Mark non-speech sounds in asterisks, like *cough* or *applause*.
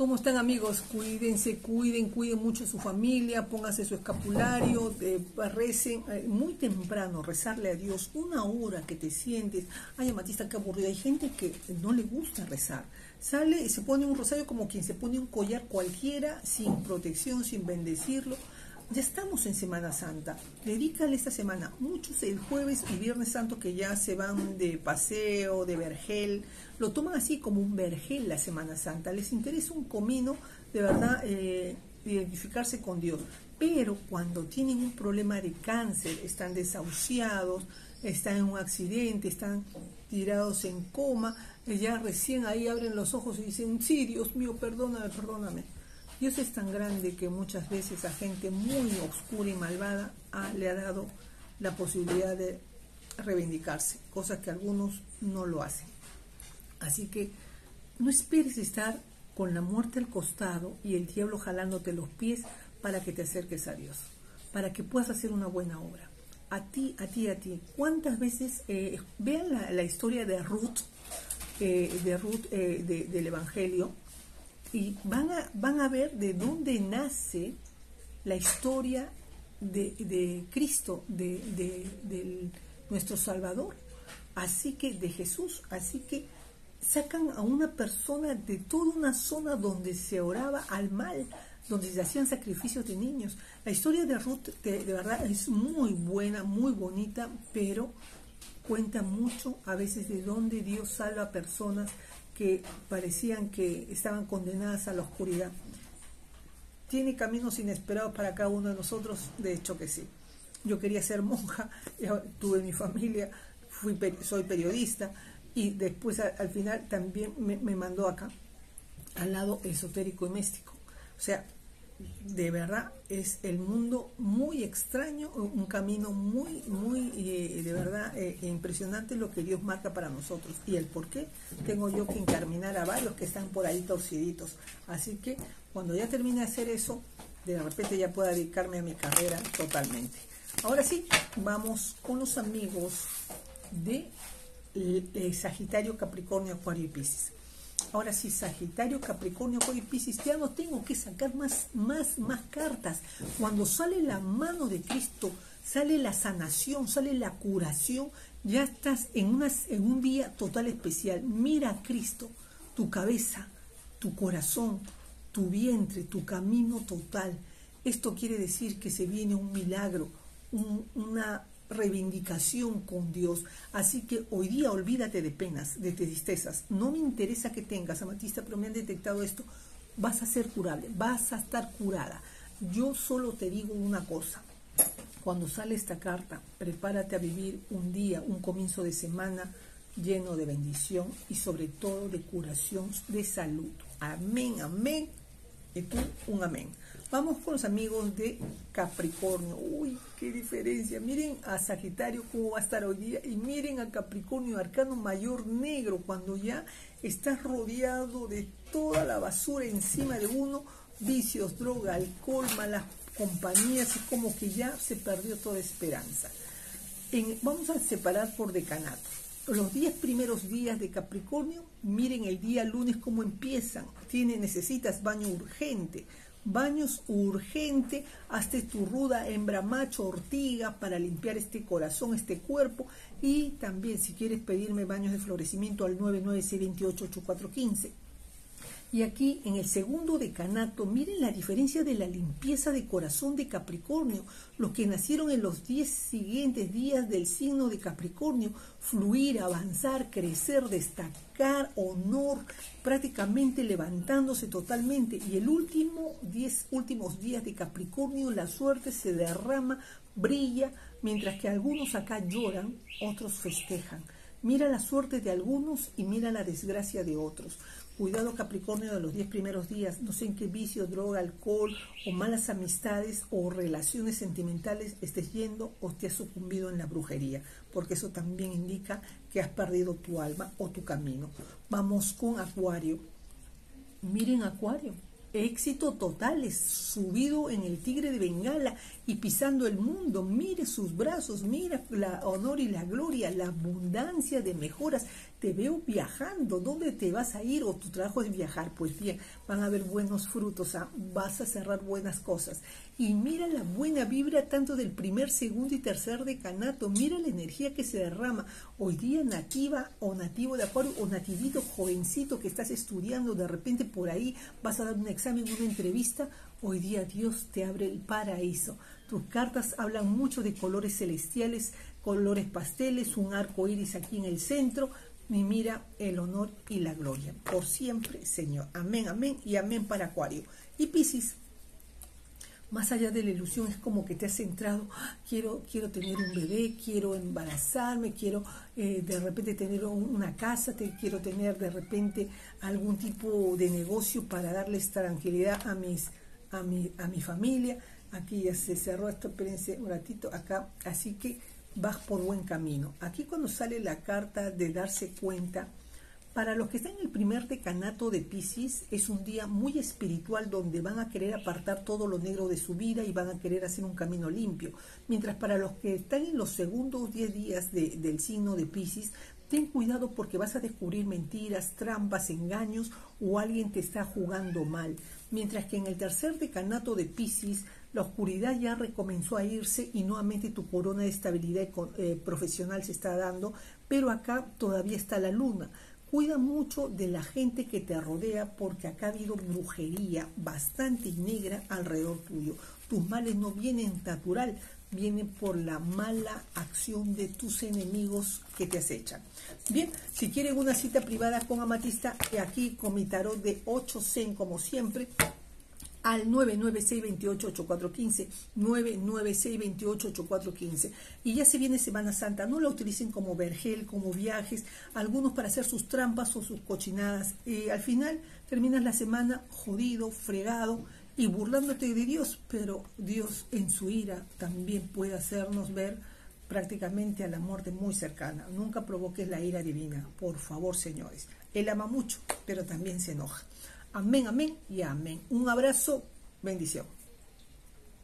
¿Cómo están amigos? Cuídense, cuiden, cuiden mucho a su familia, pónganse su escapulario, eh, recen eh, muy temprano, rezarle a Dios una hora que te sientes. Ay, Amatista, qué aburrido. Hay gente que no le gusta rezar. Sale y se pone un rosario como quien se pone un collar cualquiera, sin protección, sin bendecirlo. Ya estamos en Semana Santa. Dedícale esta semana. Muchos el jueves y Viernes Santo que ya se van de paseo, de vergel, lo toman así como un vergel la Semana Santa. Les interesa un comino, de verdad, eh, identificarse con Dios. Pero cuando tienen un problema de cáncer, están desahuciados, están en un accidente, están tirados en coma, ya recién ahí abren los ojos y dicen, sí, Dios mío, perdóname, perdóname Dios es tan grande que muchas veces a gente muy oscura y malvada le ha dado la posibilidad de reivindicarse, cosa que algunos no lo hacen. Así que no esperes estar con la muerte al costado y el diablo jalándote los pies para que te acerques a Dios, para que puedas hacer una buena obra. A ti, a ti, a ti. ¿Cuántas veces eh, vean la, historia de Ruth, eh, de Ruth eh, del Evangelio? Y van a, van a ver de dónde nace la historia de, Cristo, de, nuestro Salvador, así que de Jesús, así que sacan a una persona de toda una zona donde se oraba al mal, donde se hacían sacrificios de niños. La historia de Ruth de, de verdad es muy buena, muy bonita, pero cuenta mucho a veces de dónde Dios salva a personas que parecían que estaban condenadas a la oscuridad. ¿Tiene caminos inesperados para cada uno de nosotros? De hecho que sí. Yo quería ser monja, *laughs* tuve mi familia, fui, soy periodista y después al, final también me, me mandó acá, al lado esotérico y místico. O sea, de verdad es el mundo muy extraño, un camino muy, muy, eh, de verdad, eh, impresionante lo que Dios marca para nosotros. Y el por qué tengo yo que encaminar a varios que están por ahí torciditos. Así que cuando ya termine de hacer eso, de repente ya pueda dedicarme a mi carrera totalmente. Ahora sí, vamos con los amigos de Sagitario, Capricornio, Acuario y Pisces. Ahora sí, Sagitario, Capricornio, y Piscis, ya no tengo que sacar más, más, más cartas. Cuando sale la mano de Cristo, sale la sanación, sale la curación, ya estás en un día total especial. Mira a Cristo, tu cabeza, tu corazón, tu vientre, tu camino total. Esto quiere decir que se viene un milagro, una reivindicación con Dios. Así que hoy día olvídate de penas, de tristezas. No me interesa que tengas, amatista, pero me han detectado esto. Vas a ser curable, vas a estar curada. Yo solo te digo una cosa. Cuando sale esta carta, prepárate a vivir un día, un comienzo de semana lleno de bendición y sobre todo de curación de salud. Amén, amén. Y tú un amén. Vamos con los amigos de Capricornio. Uy, qué diferencia. Miren a Sagitario cómo va a estar hoy día y miren a Capricornio, arcano mayor negro, cuando ya estás rodeado de toda la basura encima de uno, vicios, droga, alcohol, malas compañías, es como que ya se perdió toda esperanza. vamos a separar por decanato. Los 10 primeros días de Capricornio, miren el día lunes cómo empiezan. Tiene, necesitas baño urgente baños urgente, hazte tu ruda hembra macho ortiga para limpiar este corazón, este cuerpo y también si quieres pedirme baños de florecimiento al 996288415. Y aquí en el segundo decanato, miren la diferencia de la limpieza de corazón de Capricornio. Los que nacieron en los 10 siguientes días del signo de Capricornio, fluir, avanzar, crecer, destacar, honor, prácticamente levantándose totalmente. Y el último 10 últimos días de Capricornio, la suerte se derrama, brilla, mientras que algunos acá lloran, otros festejan. Mira la suerte de algunos y mira la desgracia de otros. Cuidado Capricornio de los 10 primeros días, no sé en qué vicio, droga, alcohol o malas amistades o relaciones sentimentales estés yendo o te has sucumbido en la brujería, porque eso también indica que has perdido tu alma o tu camino. Vamos con Acuario. Miren Acuario, éxito total, es subido en el tigre de Bengala y pisando el mundo. Mire sus brazos, mira la honor y la gloria, la abundancia de mejoras. Te veo viajando, ¿dónde te vas a ir? O tu trabajo es viajar, pues bien, van a haber buenos frutos, ¿ah? vas a cerrar buenas cosas. Y mira la buena vibra tanto del primer, segundo y tercer decanato, mira la energía que se derrama. Hoy día nativa o nativo de acuario o nativito jovencito que estás estudiando, de repente por ahí vas a dar un examen, una entrevista, hoy día Dios te abre el paraíso. Tus cartas hablan mucho de colores celestiales, colores pasteles, un arco iris aquí en el centro. Y mira el honor y la gloria. Por siempre, Señor. Amén, amén y amén para Acuario. Y Piscis, más allá de la ilusión, es como que te has centrado, ah, quiero, quiero tener un bebé, quiero embarazarme, quiero eh, de repente tener una casa, te, quiero tener de repente algún tipo de negocio para darles tranquilidad a, mis, a, mi, a mi familia. Aquí ya se cerró esto, espérense un ratito, acá, así que vas por buen camino. Aquí cuando sale la carta de darse cuenta, para los que están en el primer decanato de Pisces, es un día muy espiritual donde van a querer apartar todo lo negro de su vida y van a querer hacer un camino limpio. Mientras para los que están en los segundos 10 días del signo de Pisces, ten cuidado porque vas a descubrir mentiras, trampas, engaños o alguien te está jugando mal. Mientras que en el tercer decanato de Pisces, la oscuridad ya recomenzó a irse y nuevamente tu corona de estabilidad eh, profesional se está dando, pero acá todavía está la luna. Cuida mucho de la gente que te rodea porque acá ha habido brujería bastante negra alrededor tuyo. Tus males no vienen natural, vienen por la mala acción de tus enemigos que te acechan. Bien, si quieren una cita privada con Amatista, aquí con mi tarot de 8 Zen como siempre, al 996-288415, 996-288415. Y ya se viene Semana Santa, no la utilicen como vergel, como viajes, algunos para hacer sus trampas o sus cochinadas. Y al final terminas la semana jodido, fregado y burlándote de Dios, pero Dios en su ira también puede hacernos ver prácticamente a la muerte muy cercana. Nunca provoques la ira divina, por favor, señores. Él ama mucho, pero también se enoja. Amén, amén y amén. Un abrazo, bendición.